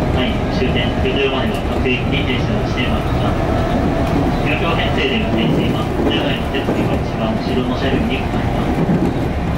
はい、終点90までは各駅に停車をしていますが、9両編成で運転しています。従来の設備が一番後ろの車両にございます。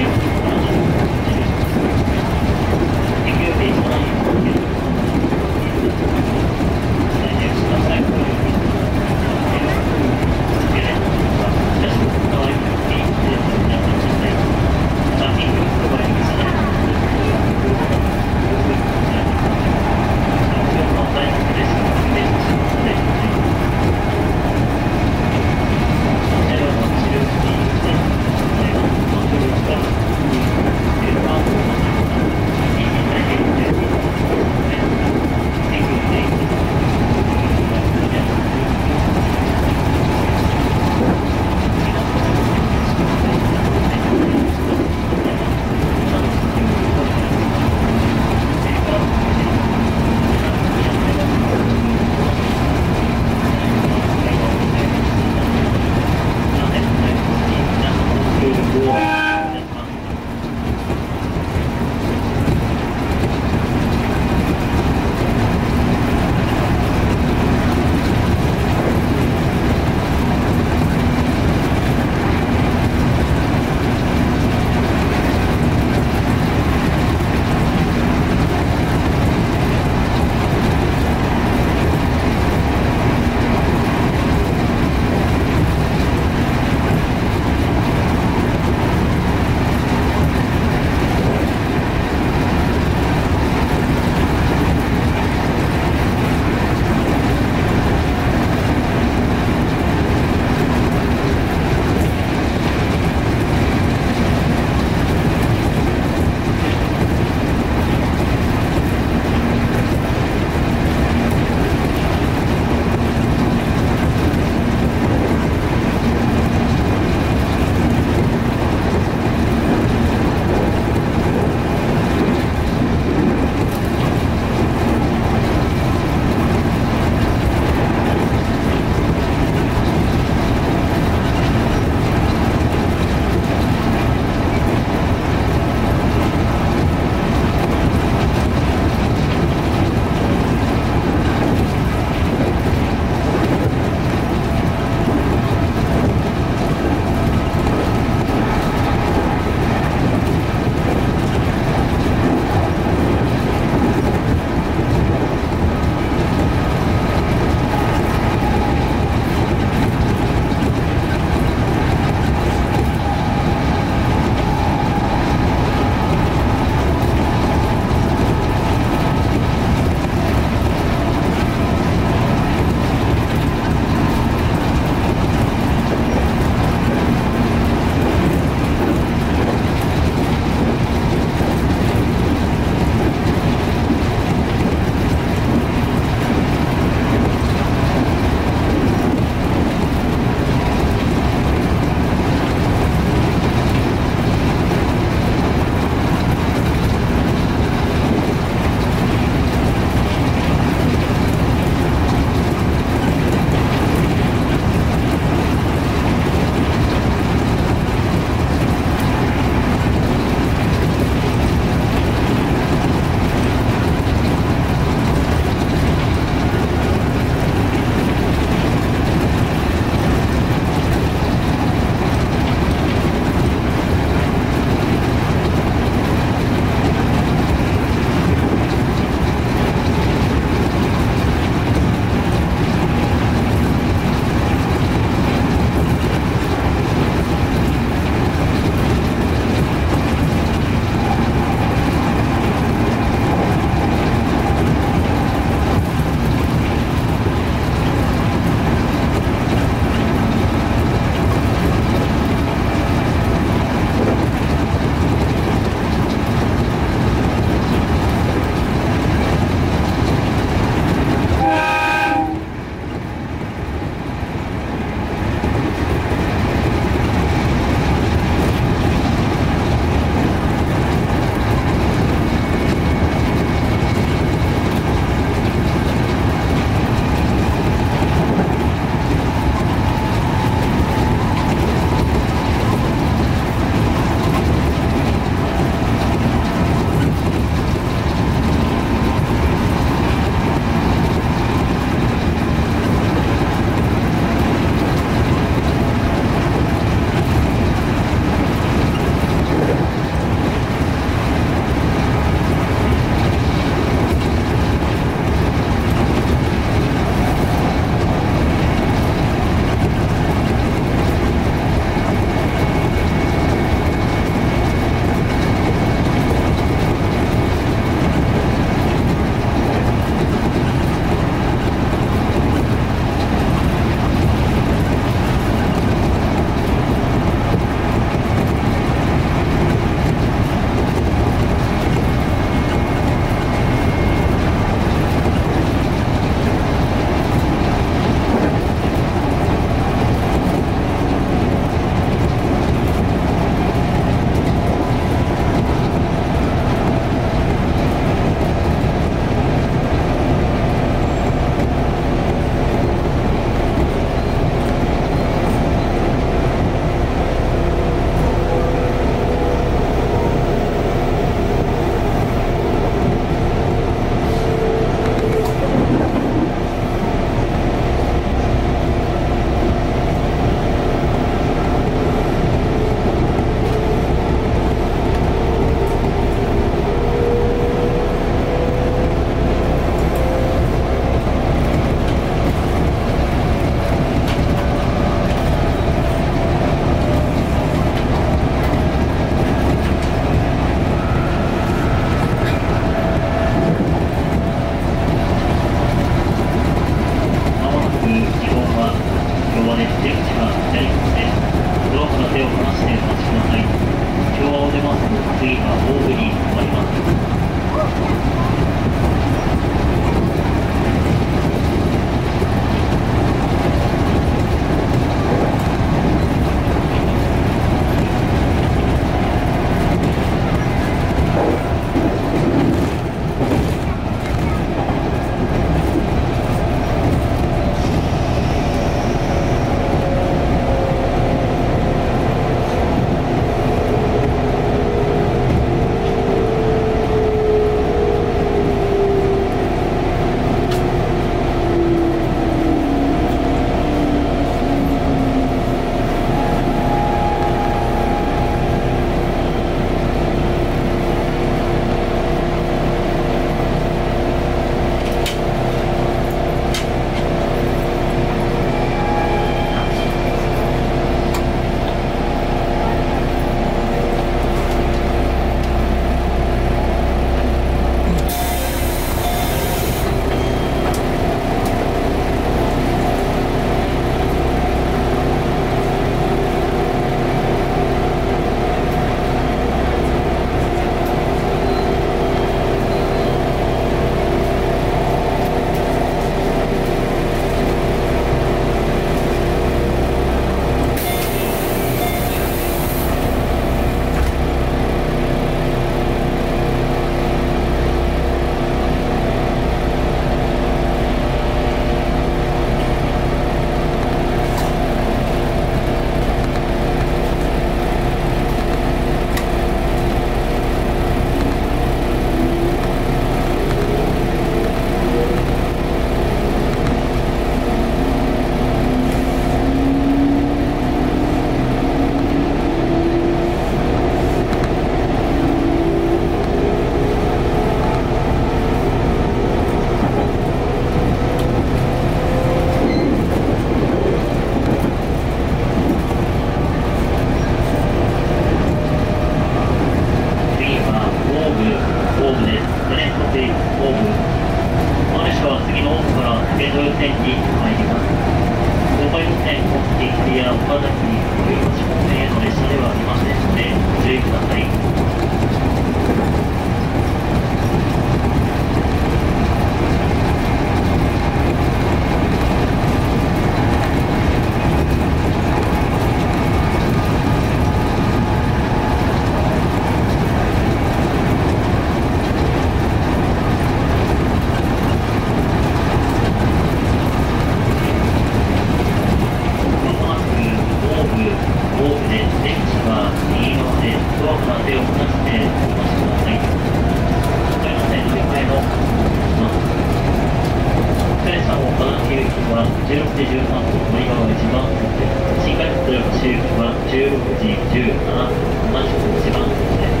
は16時13分乗り場が1番線で新快速豊橋行きは16時17分同じく1番線です。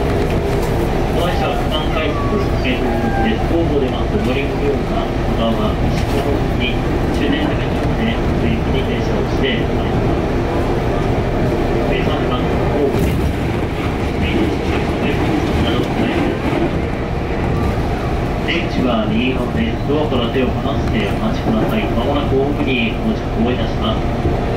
この列車は区間快速系統で東部で待つ乗り降りがまたは西高速に終電高きまで不意に停車をしてまいります。生産番東部でメインなど電池。は右側でドアから手を離してお待ちください。まもなく奥に到着をいたします。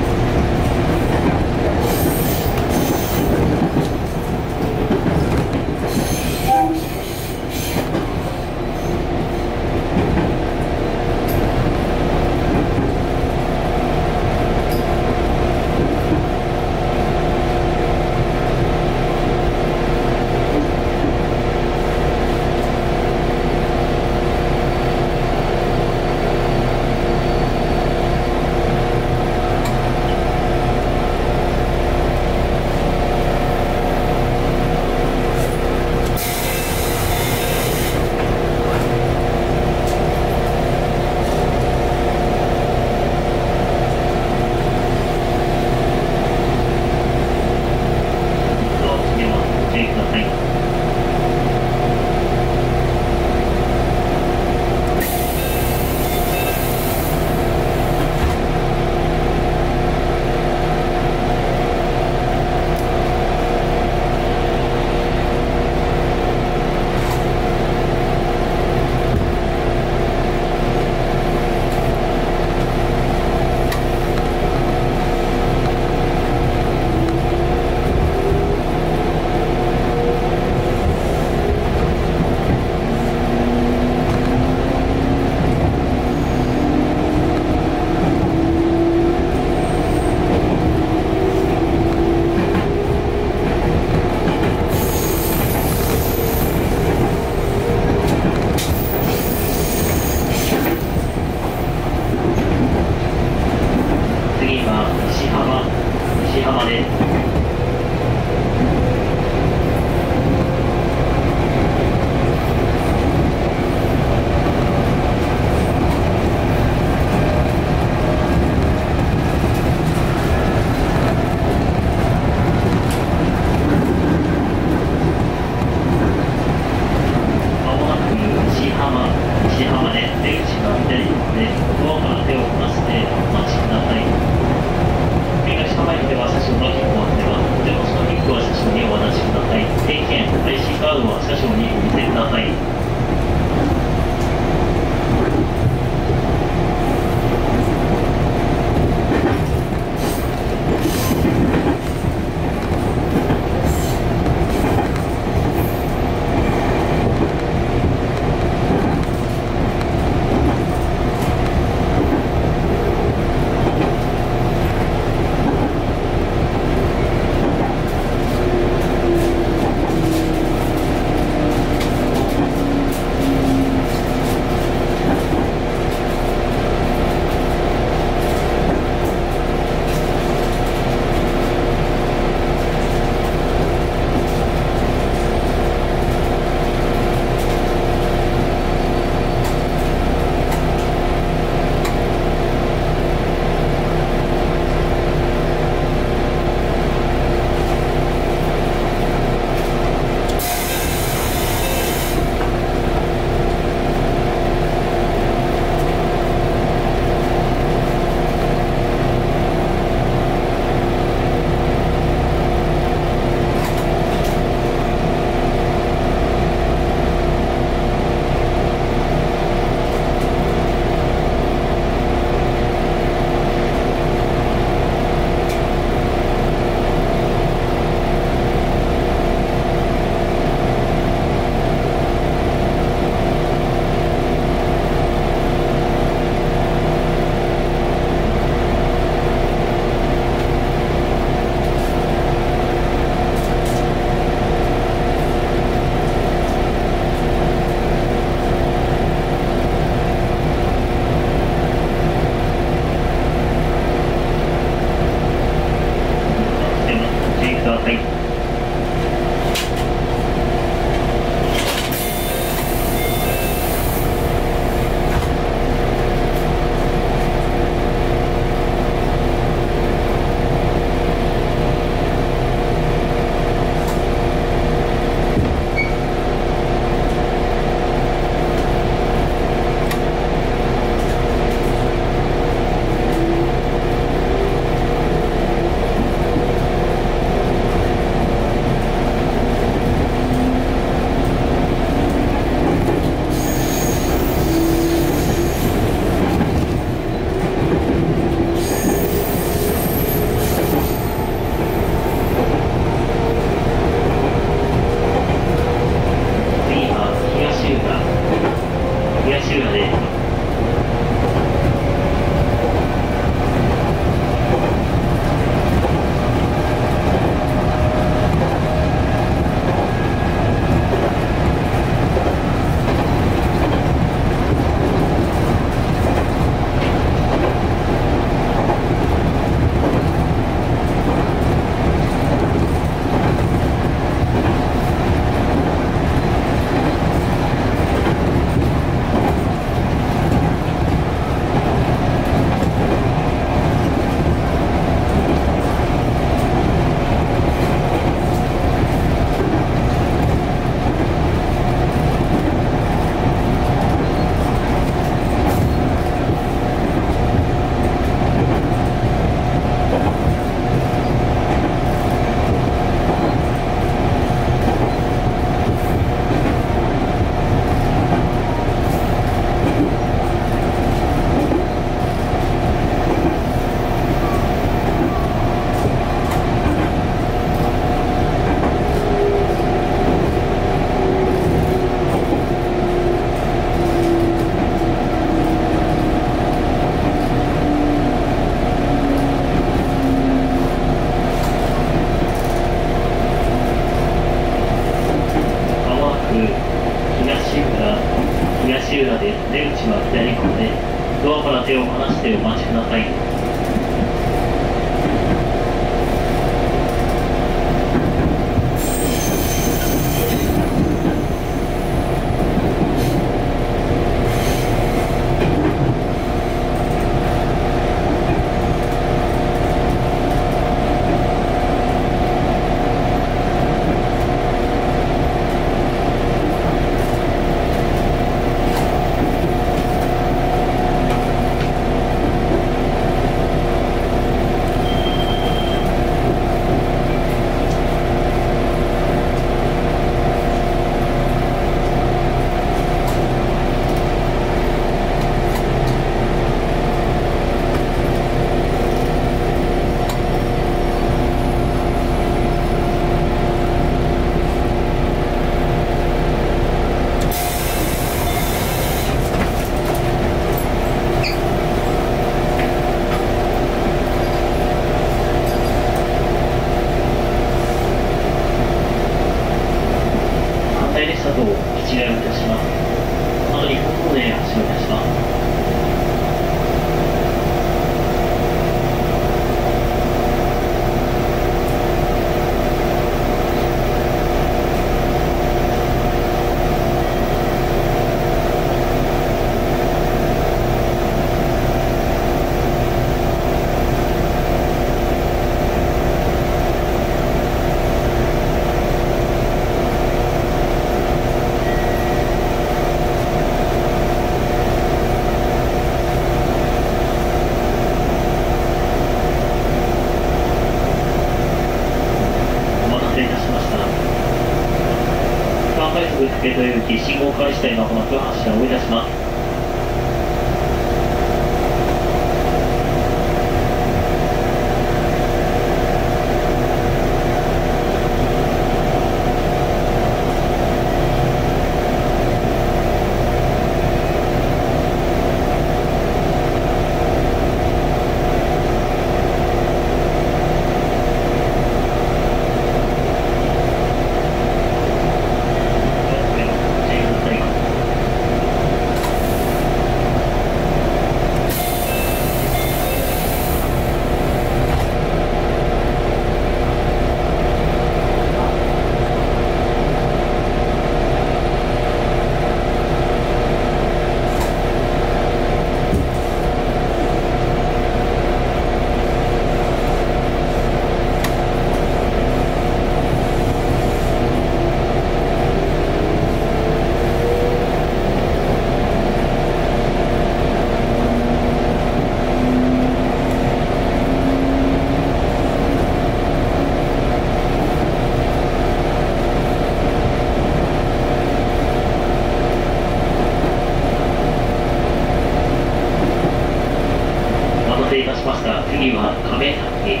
しました。次は亀崎、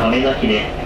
亀崎です。